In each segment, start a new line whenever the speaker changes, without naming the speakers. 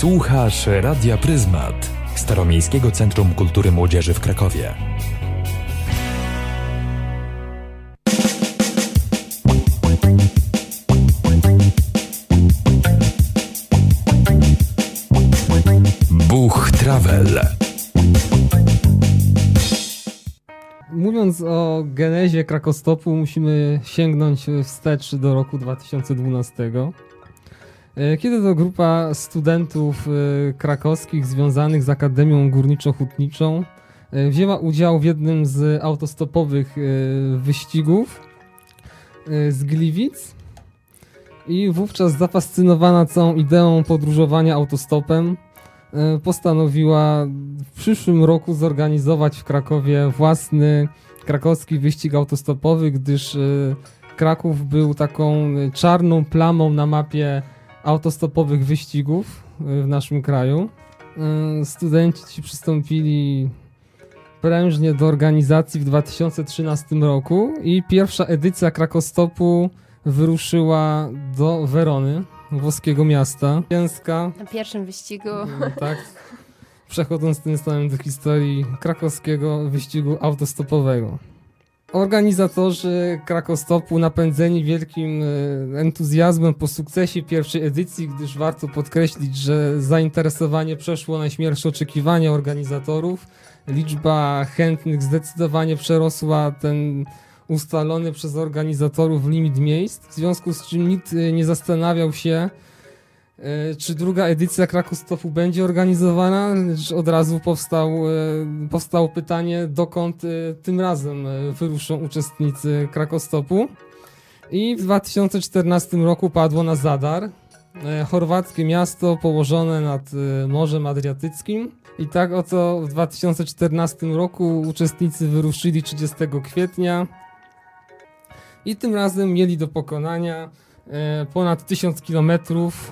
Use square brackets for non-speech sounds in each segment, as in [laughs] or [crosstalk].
Słuchasz Radia Pryzmat, Staromiejskiego Centrum Kultury Młodzieży w Krakowie. Buch Travel.
Mówiąc o genezie Krakostopu, musimy sięgnąć wstecz do roku 2012. E, kiedy to grupa studentów e, krakowskich związanych z Akademią Górniczo-Hutniczą e, wzięła udział w jednym z autostopowych wyścigów z Gliwic i wówczas zafascynowana całą ideą podróżowania autostopem postanowiła w przyszłym roku zorganizować w Krakowie własny krakowski wyścig autostopowy, gdyż Kraków był taką czarną plamą na mapie autostopowych wyścigów y, w naszym kraju. Y, studenci ci przystąpili prężnie do organizacji w 2013 roku i pierwsza edycja Krakostopu wyruszyła do Werony, włoskiego miasta.
Ciężka. Na pierwszym wyścigu.
Y, tak. Przechodząc tym samym do historii krakowskiego wyścigu autostopowego. Organizatorzy Krakostopu napędzeni wielkim e, entuzjazmem po sukcesie pierwszej edycji, gdyż warto podkreślić, że zainteresowanie przeszło najśmielsze oczekiwania organizatorów. Liczba chętnych zdecydowanie przerosła ten ustalony przez organizatorów limit miejsc, w związku z czym nikt e, nie zastanawiał się, czy druga edycja Krakostopu będzie organizowana? Od razu powstał, e, powstało pytanie, dokąd e, tym razem wyruszą uczestnicy Krakostopu. I w 2014 roku padło na Zadar, chorwackie miasto położone nad Morzem Adriatyckim. I tak oto w 2014 roku uczestnicy wyruszyli 30 kwietnia i tym razem mieli do pokonania E, ponad 1000 km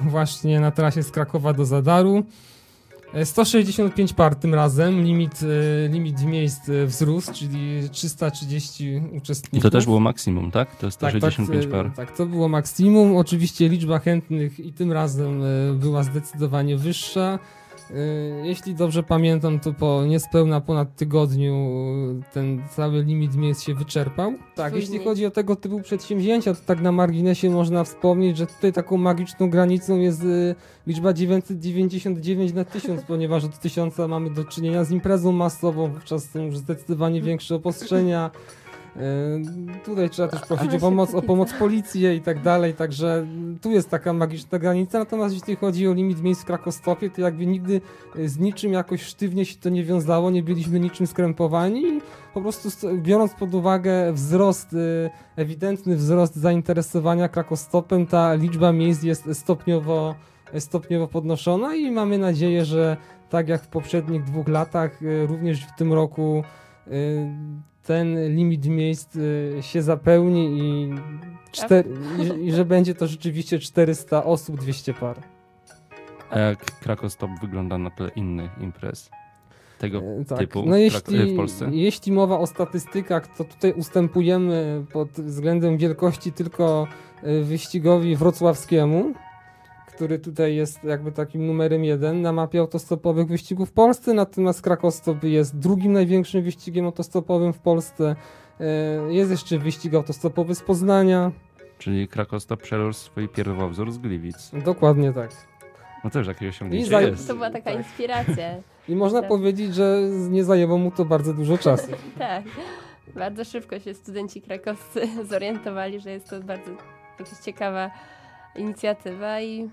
właśnie na trasie z Krakowa do Zadaru. 165 e, par tym razem, limit, e, limit miejsc wzrósł, czyli 330 uczestników.
I to też było maksimum, tak? To 165
tak,
tak, par.
Tak, to było maksimum. Oczywiście liczba chętnych i tym razem była zdecydowanie wyższa. Y, jeśli dobrze pamiętam, to po niespełna ponad tygodniu y, ten cały limit miejsc się wyczerpał. Tak, Później. jeśli chodzi o tego typu przedsięwzięcia, to tak na marginesie można wspomnieć, że tutaj taką magiczną granicą jest y, liczba 999 na 1000, [laughs] ponieważ od 1000 mamy do czynienia z imprezą masową, wówczas są już zdecydowanie większe obostrzenia. Yy, tutaj trzeba też prosić o pomoc, o pomoc policji i tak dalej, także tu jest taka magiczna granica, natomiast jeśli chodzi o limit miejsc w Krakostopie, to jakby nigdy y, z niczym jakoś sztywnie się to nie wiązało, nie byliśmy niczym skrępowani po prostu biorąc pod uwagę wzrost, y, ewidentny wzrost zainteresowania Krakostopem, ta liczba miejsc jest stopniowo, stopniowo podnoszona i mamy nadzieję, że tak jak w poprzednich dwóch latach, y, również w tym roku ten limit miejsc y, się zapełni i, czter, i, i, że będzie to rzeczywiście 400 osób, 200 par.
A jak Krakostop wygląda na tle innych imprez? Tego e, tak. typu
no jeśli, w Polsce? Jeśli mowa o statystykach, to tutaj ustępujemy pod względem wielkości tylko e, wyścigowi wrocławskiemu, który tutaj jest jakby takim numerem jeden na mapie autostopowych wyścigów w Polsce, natomiast Krakostop jest drugim największym wyścigiem autostopowym w Polsce. E, jest jeszcze wyścig autostopowy z Poznania.
Czyli Krakostop przerósł swój pierwowzór z Gliwic.
Dokładnie tak.
No też jakieś osiągnięcie za... jest.
To była taka tak. inspiracja.
I można tak. powiedzieć, że nie zajęło mu to bardzo dużo czasu. [laughs]
tak. Bardzo szybko się studenci krakowscy [laughs] zorientowali, że jest to bardzo jakaś ciekawa inicjatywa i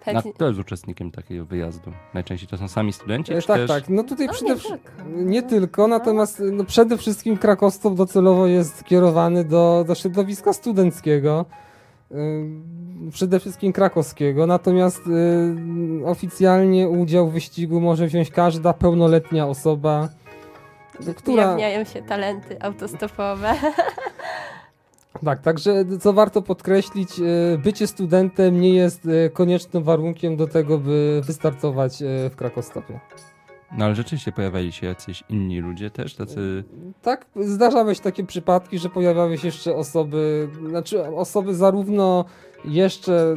chętnie... Kto jest uczestnikiem takiego wyjazdu? Najczęściej to są sami studenci?
E, tak,
też...
tak. No tutaj przede wszystkim nie tylko, natomiast no, przede wszystkim Krakostop docelowo jest kierowany do, do środowiska studenckiego. Y, przede wszystkim krakowskiego, natomiast y, oficjalnie udział w wyścigu może wziąć każda pełnoletnia osoba,
która... Ujawniają się talenty autostopowe. [laughs]
Tak, także co warto podkreślić, e, bycie studentem nie jest e, koniecznym warunkiem do tego, by wystartować e, w Krakostopie.
No ale rzeczywiście pojawiali się jacyś inni ludzie też, tacy...
Tak, zdarzały się takie przypadki, że pojawiały się jeszcze osoby, znaczy osoby zarówno jeszcze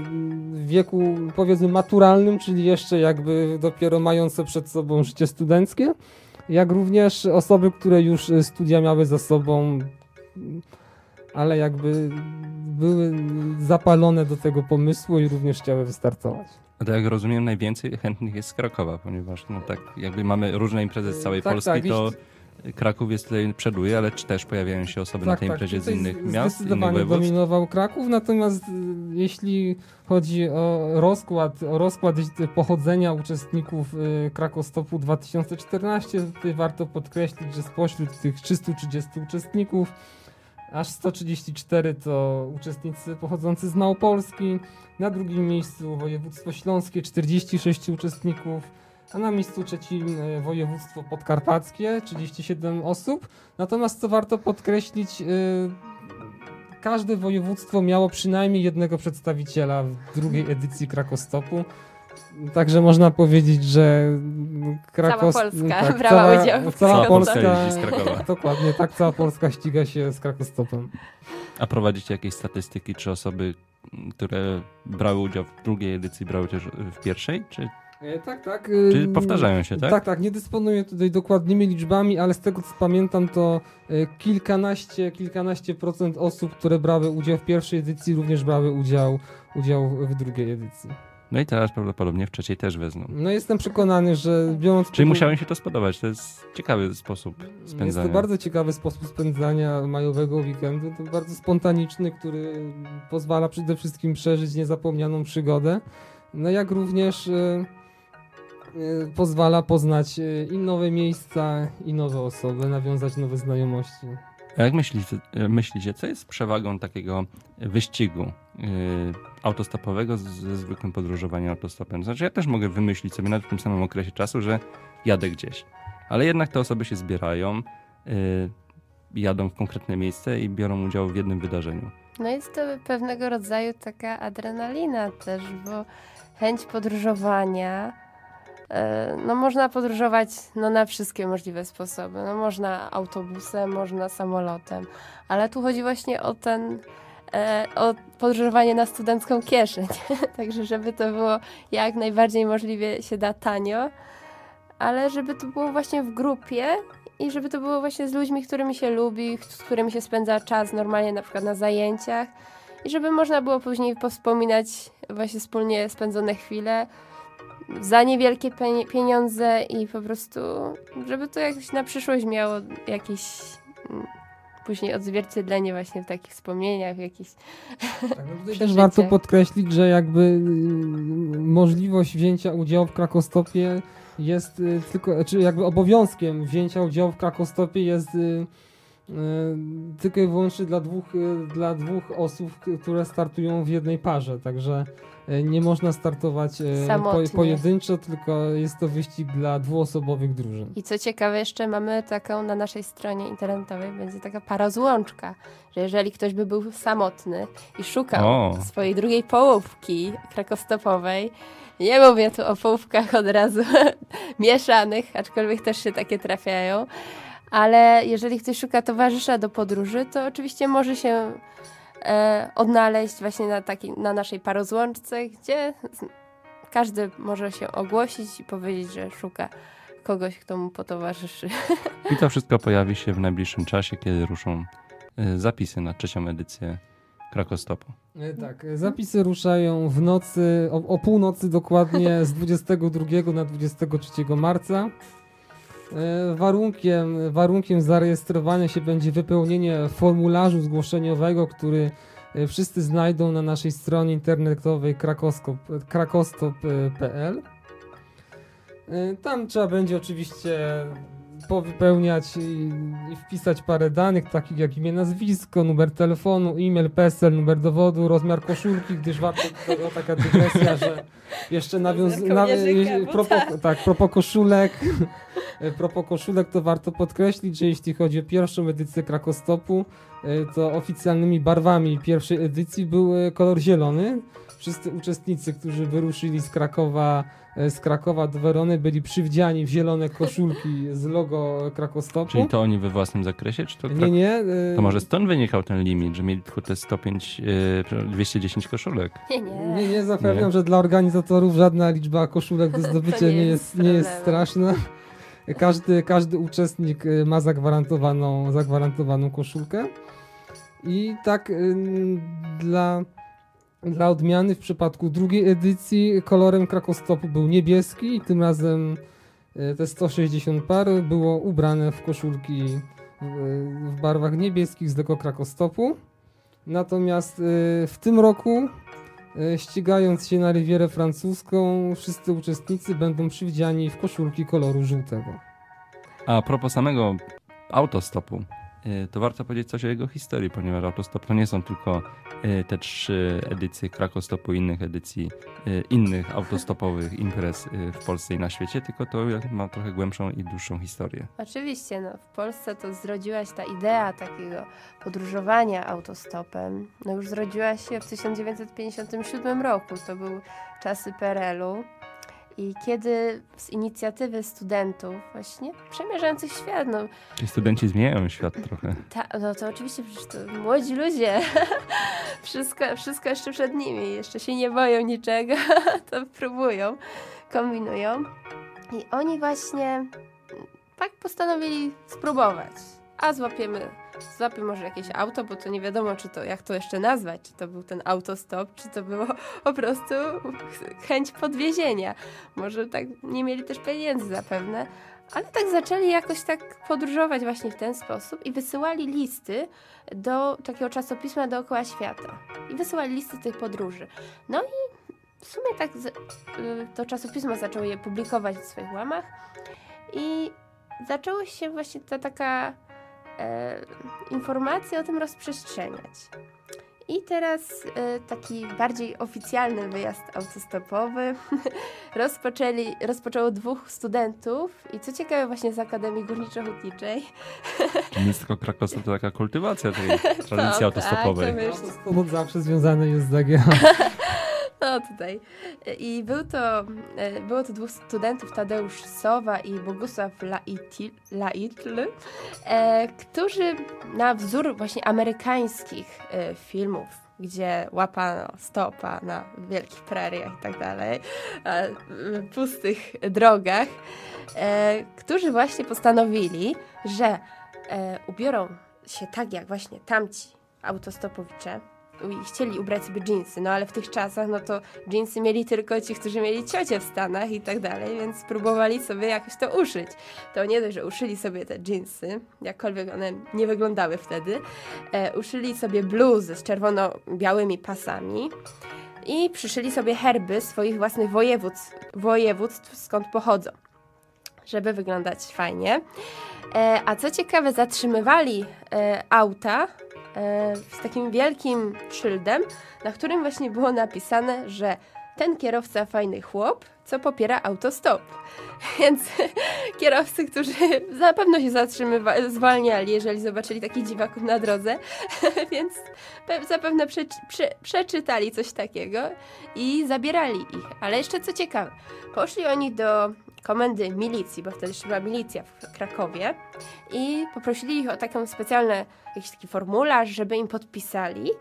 w wieku powiedzmy maturalnym, czyli jeszcze jakby dopiero mające przed sobą życie studenckie, jak również osoby, które już studia miały za sobą, ale jakby były zapalone do tego pomysłu i również chciały wystartować.
A to jak rozumiem, najwięcej chętnych jest z Krakowa, ponieważ no tak jakby mamy różne imprezy z całej
Tak,
Polski,
tak,
to Kraków jest tutaj przoduje, ale czy też pojawiają się osoby na tej imprezie z
Tak,
innych miast, innych
Zdecydowanie
województw?
dominował Kraków, natomiast y, jeśli chodzi o rozkład, o rozkład y, pochodzenia uczestników y, Krakostopu 2014, tutaj warto podkreślić, że spośród tych 330 uczestników aż 134 to uczestnicy pochodzący z Małopolski, na drugim miejscu województwo śląskie 46 uczestników, a na miejscu trzecim e, województwo podkarpackie 37 osób. Natomiast co warto podkreślić, y, każde województwo miało przynajmniej jednego przedstawiciela w drugiej edycji Krakostopu. Także można powiedzieć, że Krakos...
Cała Polska
tak,
brała
cała,
udział w
Cała
Cała Polska
Polska,
jeździ z Krakowa. [laughs]
dokładnie, tak, cała Polska ściga się z Krakostopem.
A prowadzicie jakieś statystyki, czy osoby, które brały udział w drugiej edycji, brały też w pierwszej? Czy,
E, Tak, tak.
czy
ym,
powtarzają się, tak?
Tak, tak, nie dysponuję tutaj dokładnymi liczbami, ale z tego co pamiętam, to e, kilkanaście, kilkanaście procent osób, które brały udział w pierwszej edycji, również brały udział, udział w drugiej edycji.
No i teraz prawdopodobnie w trzeciej też wezmą.
No jestem przekonany, że biorąc...
Czyli im się to spodobać, to jest ciekawy sposób
Jest
spędzania.
to bardzo ciekawy sposób spędzania majowego weekendu. To bardzo spontaniczny, który pozwala przede wszystkim przeżyć niezapomnianą przygodę. No jak również e, e, pozwala poznać e, i nowe miejsca, i nowe osoby, nawiązać nowe znajomości.
Jak myślicie, myślicie, co jest przewagą takiego wyścigu yy, autostopowego ze zwykłym podróżowaniem autostopem? Znaczy ja też mogę wymyślić sobie nawet w tym samym okresie czasu, że jadę gdzieś, ale jednak te osoby się zbierają, yy, jadą w konkretne miejsce i biorą udział w jednym wydarzeniu.
No jest to pewnego rodzaju taka adrenalina też, bo chęć podróżowania. E, No można podróżować no, na wszystkie możliwe sposoby. No, można autobusem, można samolotem, ale tu chodzi właśnie o ten, e, o podróżowanie na studencką kieszeń. [laughs] Także żeby to było jak najbardziej możliwie się da tanio, ale żeby to było właśnie w grupie i żeby to było właśnie z ludźmi, którymi się lubi, z którymi się spędza czas normalnie na przykład na zajęciach i żeby można było później powspominać właśnie wspólnie spędzone chwile za niewielkie pieniądze i po prostu, żeby to jakoś na przyszłość miało jakieś mm, później odzwierciedlenie właśnie w takich wspomnieniach, w jakichś
Tak, no [laughs] też warto podkreślić, że jakby y, możliwość wzięcia udziału w Krakostopie jest y, tylko, czy jakby obowiązkiem wzięcia udziału w Krakostopie jest y, tylko i wyłącznie dla dwóch, y, dla dwóch osób, które startują w jednej parze, także y, nie można startować y, po, pojedynczo, tylko jest to wyścig dla dwuosobowych drużyn.
I co ciekawe, jeszcze mamy taką na naszej stronie internetowej, będzie taka parozłączka, że jeżeli ktoś by był samotny i szukał
O.
swojej drugiej połówki krakostopowej, nie mówię tu o połówkach od razu [laughs] mieszanych, aczkolwiek też się takie trafiają, ale jeżeli ktoś szuka towarzysza do podróży, to oczywiście może się e, odnaleźć właśnie na, takiej, na naszej parozłączce, gdzie każdy może się ogłosić i powiedzieć, że szuka kogoś, kto mu potowarzyszy. [laughs]
I to wszystko pojawi się w najbliższym czasie, kiedy ruszą y, zapisy na trzecią edycję Krakostopu.
E, Tak, e, zapisy ruszają w nocy, o, o północy dokładnie z 22 na 23 marca. E, Warunkiem, warunkiem zarejestrowania się będzie wypełnienie formularzu zgłoszeniowego, który e, wszyscy znajdą na naszej stronie internetowej krakostop.pl. E, Tam trzeba będzie oczywiście powypełniać i, i wpisać parę danych, takich jak imię, nazwisko, numer telefonu, e-mail, PESEL, numer dowodu, rozmiar koszulki, gdyż warto tutaj o taka dygresja, że jeszcze nawiąz...
Rozmiar
Na,
tak.
tak, propos koszulek, propos koszulek, to warto podkreślić, że jeśli chodzi o pierwszą edycję Krakostopu, e, to oficjalnymi barwami pierwszej edycji był e, kolor zielony. Wszyscy uczestnicy, którzy wyruszyli z Krakowa, z Krakowa do Werony, byli przywdziani w zielone koszulki z logo Krakostopu.
Czyli to oni we własnym zakresie? Czy to
nie, nie.
To może stąd wynikał ten limit, że mieli tylko te 105, 210 koszulek?
Nie, nie.
Nie, nie zapewniam, nie. że dla organizatorów żadna liczba koszulek do [laughs] zdobycia nie, nie, jest, nie jest straszna. Każdy, każdy uczestnik y, ma zagwarantowaną, zagwarantowaną koszulkę. I tak dla, dla odmiany w przypadku drugiej edycji kolorem krakostopu był niebieski i tym razem y, te 160 par było ubrane w koszulki w barwach niebieskich z tego krakostopu. Natomiast y, w tym roku ścigając się na Rivierę Francuską, wszyscy uczestnicy będą przywdziani w koszulki koloru żółtego.
A propos samego autostopu, E, to warto powiedzieć coś o jego historii, ponieważ Autostop to nie są tylko e, te trzy edycje Krakostopu i innych edycji, e, innych autostopowych imprez w Polsce i na świecie, tylko to ma trochę głębszą i dłuższą historię.
Oczywiście, no, w Polsce to zrodziła się ta idea takiego podróżowania autostopem. No już zrodziła się w 1957 roku, to był czasy PRL-u. I kiedy z inicjatywy studentów, właśnie przemierzających świat, no.
Ci studenci zmieniają świat trochę.
Ta, no to oczywiście, przecież to młodzi ludzie. [laughs] wszystko, wszystko jeszcze przed nimi. Jeszcze się nie boją niczego, [laughs] to próbują, kombinują. I oni właśnie tak postanowili spróbować. A złapiemy złapię może jakieś auto, bo to nie wiadomo, czy to, jak to jeszcze nazwać, czy to był ten autostop, czy to było po prostu chęć podwiezienia. Może tak nie mieli też pieniędzy zapewne, ale tak zaczęli jakoś tak podróżować właśnie w ten sposób i wysyłali listy do takiego czasopisma dookoła świata. I wysyłali listy tych podróży. No i w sumie tak z, y, to czasopismo zaczęło je publikować w swoich łamach i zaczęło się właśnie ta taka e, informacje o tym rozprzestrzeniać. I teraz e, taki bardziej oficjalny wyjazd autostopowy [laughs] rozpoczęli, rozpoczęło dwóch studentów i co ciekawe właśnie z Akademii Górniczo-Hutniczej.
Miejsko Krakowska to taka kultywacja tej [laughs] tradycji to, tak, autostopowej.
Tak, to zawsze związany jest z DGA. [laughs]
No tutaj. I był to, e, było to dwóch studentów, Tadeusz Sowa i Bogusław Laitl, e, którzy na wzór właśnie amerykańskich e, filmów, gdzie łapano stopa na wielkich preriach i tak dalej, pustych drogach, którzy właśnie postanowili, że ubiorą się tak jak właśnie tamci autostopowicze, chcieli ubrać sobie jeansy, no ale w tych czasach, no to jeansy mieli tylko ci, którzy mieli ciocie w Stanach i tak dalej, więc próbowali sobie jakoś to uszyć. To nie dość, że uszyli sobie te jeansy, jakkolwiek one nie wyglądały wtedy, e, uszyli sobie bluzy z czerwono-białymi pasami i przyszyli sobie herby swoich własnych województw, województw skąd pochodzą, żeby wyglądać fajnie. E, a co ciekawe, zatrzymywali e, auta z takim wielkim szyldem, na którym właśnie było napisane, że ten kierowca fajny chłop, co popiera autostop. [laughs] Więc kierowcy, którzy na pewno się zatrzymywali, zwalniali, jeżeli zobaczyli takich dziwaków na drodze, [laughs] więc zapewne prze, prze, przeczytali coś takiego i zabierali ich. Ale jeszcze co ciekawe, poszli oni do komendy milicji, bo wtedy jeszcze była milicja w Krakowie i poprosili ich o taką specjalną, jakiś taki formularz, żeby im podpisali,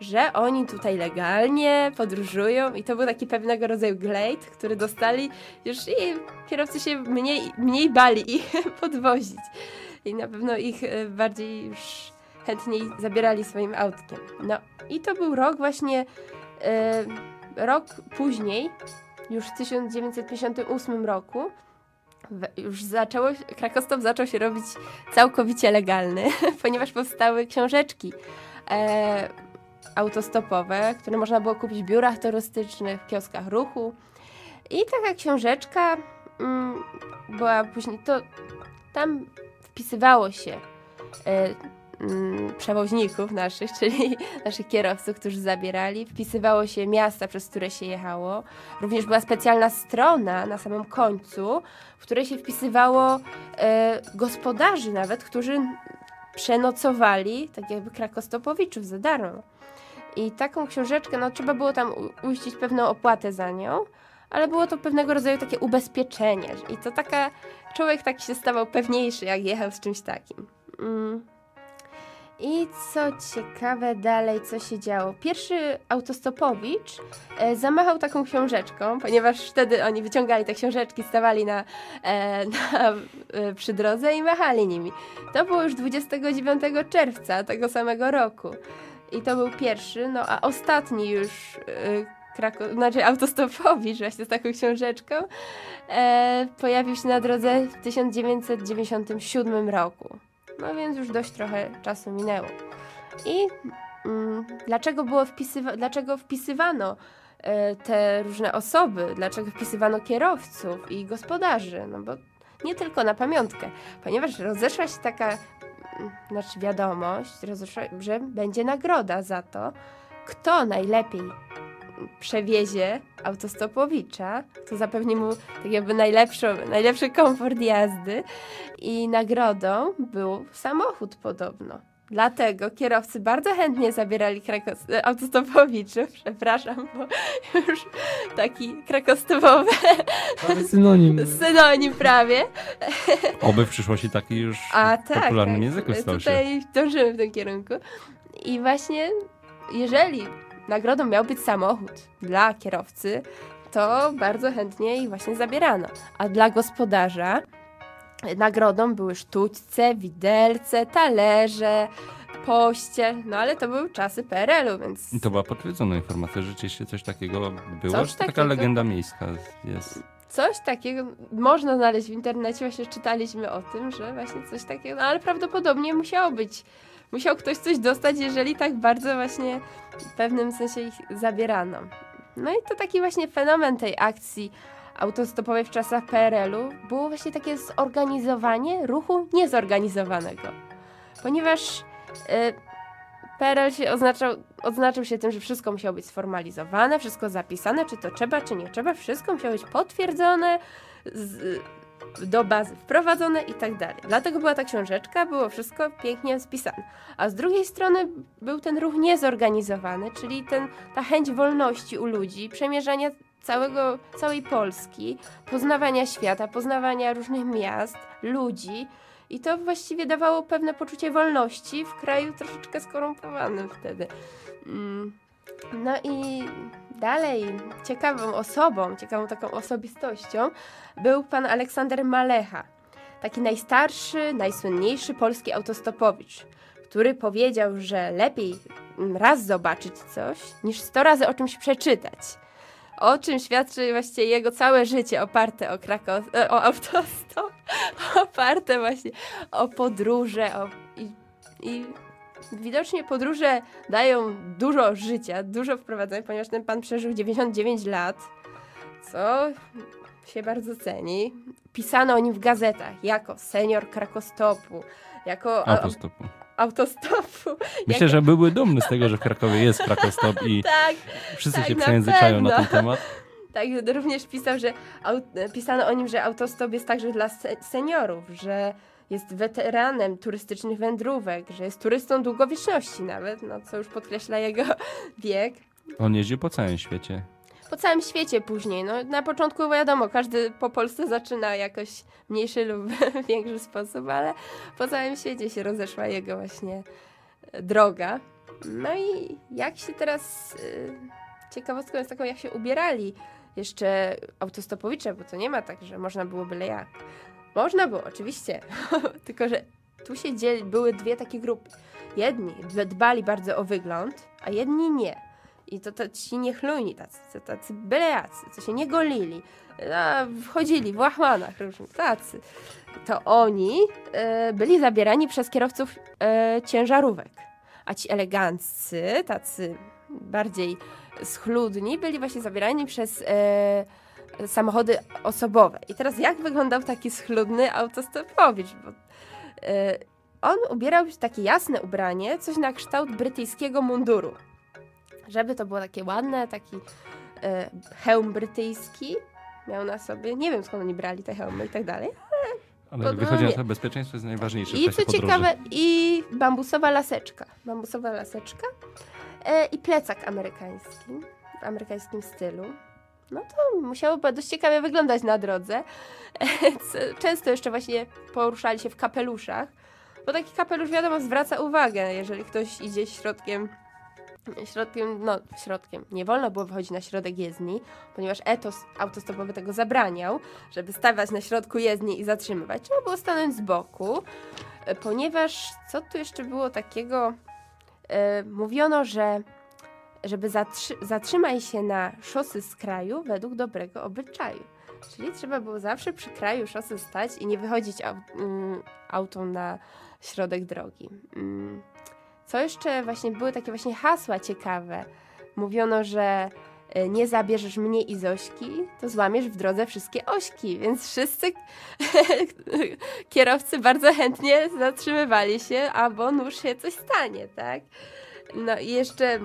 że oni tutaj legalnie podróżują i to był taki pewnego rodzaju glade, który dostali już i kierowcy się mniej, mniej bali [laughs] ich podwozić i na pewno ich e, bardziej już chętniej zabierali swoim autkiem. No i to był rok właśnie, e, rok później, już w 1958 roku, już zaczęło, Krakostop zaczął się robić całkowicie legalny, [laughs] ponieważ powstały książeczki e, autostopowe, które można było kupić w biurach turystycznych, w kioskach ruchu. I taka książeczka mm, była później, to tam wpisywało się e, przewoźników naszych, [laughs] czyli naszych kierowców, którzy zabierali. Wpisywało się miasta, przez które się jechało. Również była specjalna strona na samym końcu, w której się wpisywało e, gospodarzy nawet, którzy przenocowali, tak jakby krakostopowiczów za darmo. I taką książeczkę, no trzeba było tam uiścić pewną opłatę za nią, ale było to pewnego rodzaju takie ubezpieczenie. I to taka, człowiek tak się stawał pewniejszy, jak jechał z czymś takim. Mm. I co ciekawe dalej, co się działo. Pierwszy autostopowicz e, zamachał taką książeczką, ponieważ wtedy oni wyciągali te książeczki, stawali na, e, [laughs] na e, przy drodze i machali nimi. To było już 29 czerwca tego samego roku. I to był pierwszy, no a ostatni już e, Krako znaczy autostopowicz właśnie z taką książeczką e, pojawił się na drodze w 1997 roku. No więc już dość trochę czasu minęło. I mm, dlaczego było wpisywa dlaczego wpisywano e, te różne osoby, dlaczego wpisywano kierowców i gospodarzy? No bo nie tylko na pamiątkę, ponieważ rozeszła się taka mm, znaczy wiadomość, że będzie nagroda za to, kto najlepiej przewiezie autostopowicza, to zapewni mu tak jakby najlepszy, najlepszy komfort jazdy i nagrodą był samochód podobno. Dlatego kierowcy bardzo chętnie zabierali krakos- autostopowiczów, [laughs] przepraszam, bo już taki krakostopowy
synonim. [laughs]
synonim prawie.
Oby w przyszłości taki już
A,
w
tak,
popularnym
tak.
języku stał się.
Tutaj dążymy w tym kierunku. I właśnie jeżeli nagrodą miał być samochód dla kierowcy, to bardzo chętnie ich właśnie zabierano. A dla gospodarza nagrodą były sztućce, widelce, talerze, poście, no ale to były czasy PRL-u, więc...
I to była potwierdzona informacja, że rzeczywiście coś takiego było,
Coś
to taka
takiego.
legenda miejska jest?
Coś takiego można znaleźć w internecie, właśnie czytaliśmy o tym, że właśnie coś takiego, no ale prawdopodobnie musiało być, musiał ktoś coś dostać, jeżeli tak bardzo właśnie w pewnym sensie ich zabierano. No i to taki właśnie fenomen tej akcji autostopowej w czasach PRL-u było właśnie takie zorganizowanie ruchu niezorganizowanego. Ponieważ y, PRL się oznaczał, odznaczył się tym, że wszystko musiało być sformalizowane, wszystko zapisane, czy to trzeba, czy nie trzeba, wszystko musiało być potwierdzone, z, do bazy wprowadzone i tak dalej. Dlatego była ta książeczka, było wszystko pięknie spisane. A z drugiej strony był ten ruch niezorganizowany, czyli ten, ta chęć wolności u ludzi, przemierzania całego, całej Polski, poznawania świata, poznawania różnych miast, ludzi. I to właściwie dawało pewne poczucie wolności w kraju troszeczkę skorumpowanym wtedy. Mm. No i dalej ciekawą osobą, ciekawą taką osobistością był pan Aleksander Malecha. Taki najstarszy, najsłynniejszy polski autostopowicz, który powiedział, że lepiej raz zobaczyć coś, niż sto razy o czymś przeczytać. O czym świadczy właściwie jego całe życie oparte o, Krakow, e, o autostop, [laughs] oparte właśnie o podróże o, i widocznie podróże dają dużo życia, dużo wprowadzenia, ponieważ ten pan przeżył 99 lat, co się bardzo ceni. Pisano o nim w gazetach jako senior Krakostopu, jako a-
Autostopu.
autostopu. [laughs]
Myślę, że byłby dumny z tego, że w Krakowie jest Krakostop i [laughs]
Tak,
wszyscy
tak,
się
na
przejęzyczają na
pewno.
ten temat. [laughs]
tak, również pisał, że pisano o nim, że autostop jest także dla se- seniorów, że jest weteranem turystycznych wędrówek, że jest turystą długowieczności nawet, no co już podkreśla jego [laughs] wiek.
On jeździł po całym świecie.
Po całym świecie później, no na początku wiadomo, każdy po Polsce zaczyna jakoś w mniejszy lub [laughs] większy sposób, ale po całym świecie się rozeszła jego właśnie e, droga. No i jak się teraz, y, ciekawostką jest taką, jak się ubierali jeszcze autostopowicze, bo to nie ma tak, że można było byle jak. Można było, oczywiście, [laughs] tylko że tu się dzieli, były dwie takie grupy. Jedni dbali bardzo o wygląd, a jedni nie. I to, ci niechlujni tacy, tacy bylejacy, co się nie golili, a wchodzili w łachmanach różnych, tacy. To oni e, byli zabierani przez kierowców e, ciężarówek. A ci eleganccy, tacy bardziej schludni, byli właśnie zabierani przez e, samochody osobowe. I teraz jak wyglądał taki schludny autostopowicz? Bo, e, on ubierał się takie jasne ubranie, coś na kształt brytyjskiego munduru. Żeby to było takie ładne, taki e, hełm brytyjski miał na sobie. Nie wiem skąd oni brali te hełmy i tak dalej.
Ale
Bo-
wychodzi na to, bezpieczeństwo jest najważniejsze
I co ciekawe, i bambusowa laseczka. Bambusowa laseczka e, i plecak amerykański, w amerykańskim stylu. No to musiałoby dość ciekawie wyglądać na drodze. [laughs] Często jeszcze właśnie poruszali się w kapeluszach, bo taki kapelusz wiadomo zwraca uwagę, jeżeli ktoś idzie środkiem środkiem, no środkiem, nie wolno było wychodzić na środek jezdni, ponieważ etos autostopowy tego zabraniał, żeby stawać na środku jezdni i zatrzymywać. Trzeba było stanąć z boku, ponieważ co tu jeszcze było takiego? E, mówiono, że żeby zatrzy zatrzymaj się na szosy z kraju według dobrego obyczaju. Czyli trzeba było zawsze przy kraju szosy stać i nie wychodzić au mm, autą na środek drogi. Mm. Co jeszcze właśnie były takie właśnie hasła ciekawe. Mówiono, że e, nie zabierzesz mnie i Zośki, to złamiesz w drodze wszystkie ośki. Więc wszyscy [laughs] kierowcy bardzo chętnie zatrzymywali się, a bo nóż się coś stanie, tak? No i jeszcze,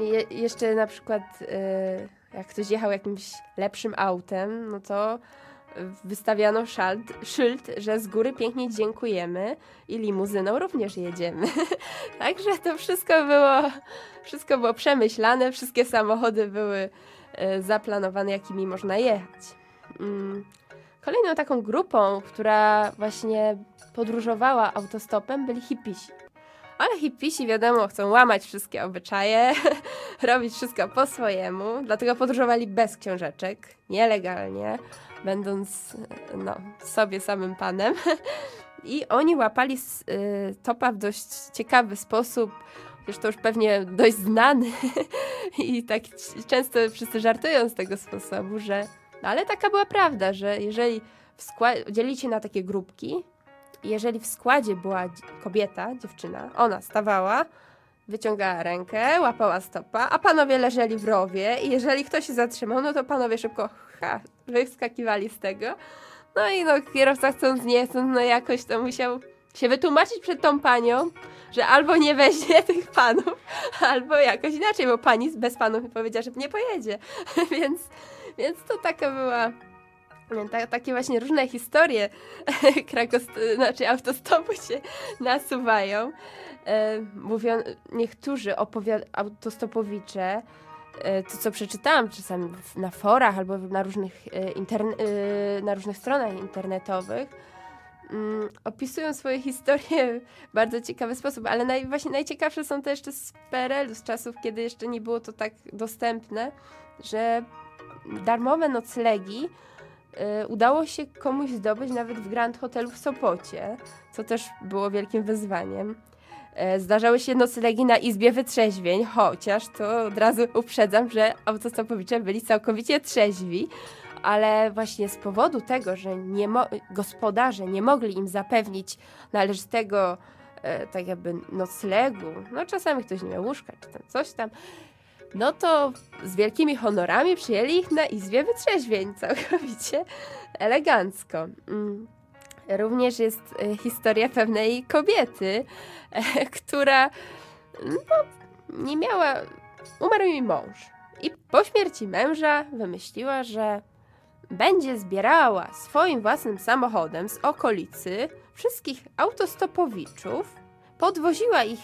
je, jeszcze na przykład e, jak ktoś jechał jakimś lepszym autem, no to wystawiano szalt, szyld, że z góry pięknie dziękujemy i limuzyną również jedziemy. [laughs] Także to wszystko było, wszystko było przemyślane, wszystkie samochody były e, zaplanowane, jakimi można jechać. Mm. Kolejną taką grupą, która właśnie podróżowała autostopem, byli hipisi. Ale hipisi, wiadomo, chcą łamać wszystkie obyczaje, [laughs] robić wszystko po swojemu, dlatego podróżowali bez książeczek, nielegalnie, będąc no, sobie samym panem. [laughs] I oni łapali y, topa w dość ciekawy sposób, chociaż to już pewnie dość znany [laughs] i tak często wszyscy żartują z tego sposobu, że no, ale taka była prawda, że jeżeli się na takie grupki, jeżeli w składzie była kobieta, dziewczyna, ona stawała, wyciągała rękę, łapała stopa, a panowie leżeli w rowie i jeżeli ktoś się zatrzymał, no to panowie szybko ha, wyskakiwali z tego. No i no kierowca chcąc nie chcąc, no jakoś to musiał się wytłumaczyć przed tą panią, że albo nie weźmie [laughs] tych panów, albo jakoś inaczej, bo pani bez panów powiedziała, że nie pojedzie. [laughs] więc, więc to taka była ta, takie właśnie różne historie [laughs] znaczy autostopu się nasuwają. E, mówią, niektórzy autostopowicze, e, to co przeczytałam czasami na forach albo na różnych, e, interne- e, na różnych stronach internetowych, mm, opisują swoje historie w bardzo ciekawy sposób, ale naj, właśnie najciekawsze są te jeszcze z PRL-u, z czasów, kiedy jeszcze nie było to tak dostępne, że darmowe noclegi udało się komuś zdobyć nawet w Grand Hotelu w Sopocie, co też było wielkim wyzwaniem. E, Zdarzały się noclegi na izbie wytrzeźwień, chociaż to od razu uprzedzam, że autostopowicze byli całkowicie trzeźwi, ale właśnie z powodu tego, że nie gospodarze nie mogli im zapewnić należytego e, tak jakby noclegu, no czasami ktoś nie miał łóżka, czy tam coś tam, no to z wielkimi honorami przyjęli ich na izbie wytrzeźwień całkowicie elegancko. Mm. Również jest e, historia pewnej kobiety, e, która no, nie miała. Umarł jej mąż. I po śmierci męża wymyśliła, że będzie zbierała swoim własnym samochodem z okolicy wszystkich autostopowiczów, podwoziła ich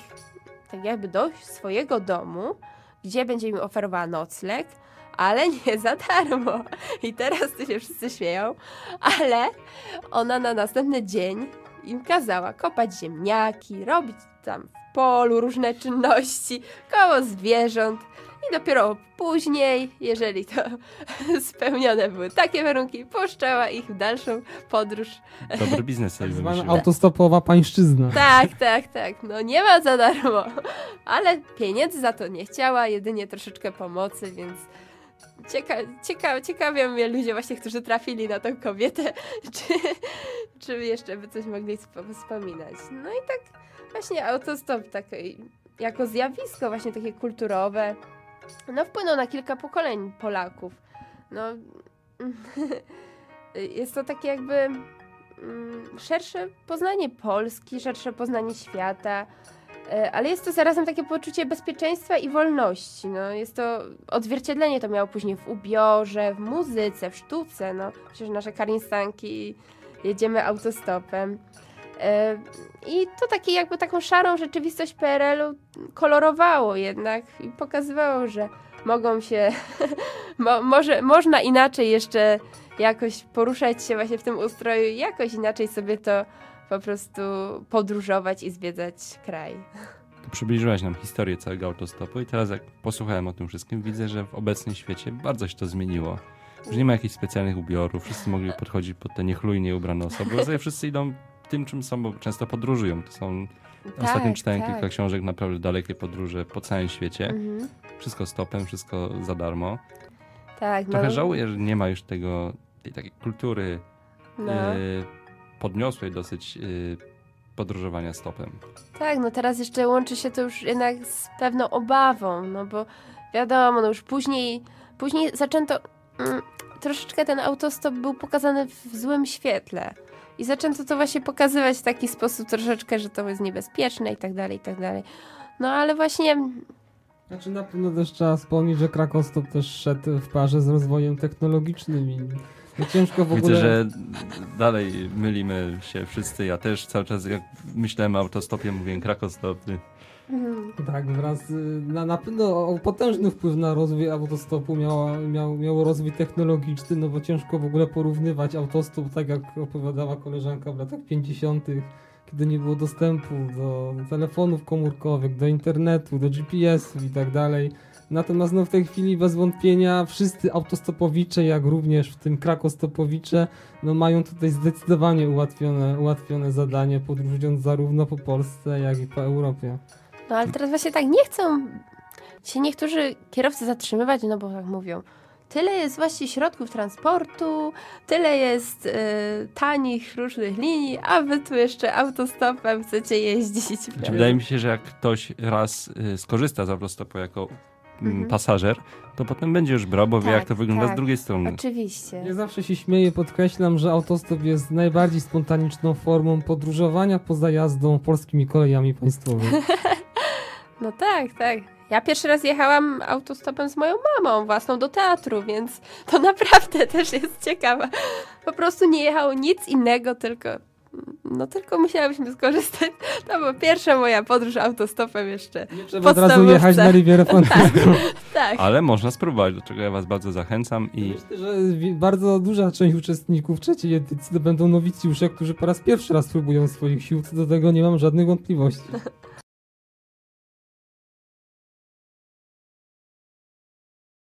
tak jakby do swojego domu, gdzie będzie im oferowała nocleg, ale [laughs] nie za darmo. I teraz tu się wszyscy śmieją, ale ona na następny dzień im kazała kopać ziemniaki, robić tam w polu różne czynności koło zwierząt i dopiero później, jeżeli to [laughs] spełnione były takie warunki, puszczała ich w dalszą podróż.
Dobry biznes [laughs] sobie
Tak
wymyślił.
autostopowa pańszczyzna.
Tak, tak, tak. No nie ma za darmo, ale pieniędzy za to nie chciała, jedynie troszeczkę pomocy, więc cieka cieka ciekawią mnie ludzie właśnie, którzy trafili na tą kobietę, [laughs] czy, czy jeszcze by coś mogli sp- wspominać. No i tak właśnie autostop takie, jako zjawisko właśnie takie kulturowe, no wpłynął na kilka pokoleń Polaków. No [laughs] jest to takie jakby mm, szersze poznanie Polski, szersze poznanie świata, e, ale jest to zarazem takie poczucie bezpieczeństwa i wolności. No, jest to odzwierciedlenie to miało później w ubiorze, w muzyce, w sztuce. No, przecież nasze karinstanki jedziemy autostopem. I to takie jakby taką szarą rzeczywistość PRL-u kolorowało jednak i pokazywało, że mogą się, [laughs] mo, może, można inaczej jeszcze jakoś poruszać się właśnie w tym ustroju i jakoś inaczej sobie to po prostu podróżować i zwiedzać kraj.
Przybliżyłaś nam historię całego autostopu i teraz jak posłuchałem o tym wszystkim, widzę, że w obecnym świecie bardzo się to zmieniło. Że nie ma jakichś specjalnych ubiorów, wszyscy mogli podchodzić pod te niechlujnie ubrane osoby, bo wszyscy idą tym, czym są, bo często podróżują. To są... Ostatnio czytałem kilka książek, naprawdę dalekie podróże po całym świecie.
Mhm.
Wszystko stopem, wszystko za darmo.
Tak, no,
Trochę żałuję, że nie ma już tego, tej takiej kultury
no.
y, podniosłej dosyć y, podróżowania stopem.
Tak, no teraz jeszcze łączy się to już jednak z pewną obawą, no bo wiadomo, no już później, później zaczęto, mm, troszeczkę ten autostop był pokazany w złym świetle. I zaczęto to właśnie pokazywać w taki sposób troszeczkę, że to jest niebezpieczne i tak dalej, i tak dalej. No ale właśnie,
Znaczy na pewno też trzeba wspomnieć, że Krakostop też szedł w parze z rozwojem technologicznym i no ciężko w ogóle...
Widzę, że dalej mylimy się wszyscy. Ja też cały czas, jak myślałem o autostopie, mówiłem krakostopy.
Mm,
Tak, wraz y, na, na pewno potężny wpływ na rozwój autostopu miała, miał, miał rozwój technologiczny, no bo ciężko w ogóle porównywać autostop, tak jak opowiadała koleżanka w latach 50., kiedy nie było dostępu do telefonów komórkowych, do internetu, do GPS-ów i tak dalej. Natomiast no, w tej chwili bez wątpienia wszyscy autostopowicze, jak również w tym krakostopowicze, no, mają tutaj zdecydowanie ułatwione, ułatwione zadanie, podróżując zarówno po Polsce, jak i po Europie.
No ale teraz właśnie tak nie chcą się niektórzy kierowcy zatrzymywać, no bo tak mówią, tyle jest właśnie środków transportu, tyle jest y, tanich różnych linii, a wy tu jeszcze autostopem chcecie jeździć.
Znaczy, wydaje mi się, że jak ktoś raz y, skorzysta z autostopu jako mm,
Mhm.
pasażer, to potem będzie już brał, bo wie
Tak,
jak to wygląda
tak.
z drugiej strony.
Oczywiście.
Ja zawsze się śmieję, podkreślam, że autostop jest najbardziej spontaniczną formą podróżowania poza jazdą polskimi kolejami państwowymi. [laughs]
No tak, tak. Ja pierwszy raz jechałam autostopem z moją mamą własną do teatru, więc to naprawdę [laughs] też jest ciekawe. Po prostu nie jechało nic innego, tylko no tylko musiałyśmy skorzystać. To była pierwsza moja podróż autostopem jeszcze.
Nie trzeba od razu jechać na Rivierę Francuską. [laughs] [laughs]
Tak.
Ale można spróbować, do czego ja was bardzo zachęcam i
Myślę, że bardzo duża część uczestników trzeciej edycji to będą nowicjusze, którzy po raz pierwszy raz próbują swoich sił, co do tego nie mam żadnych wątpliwości.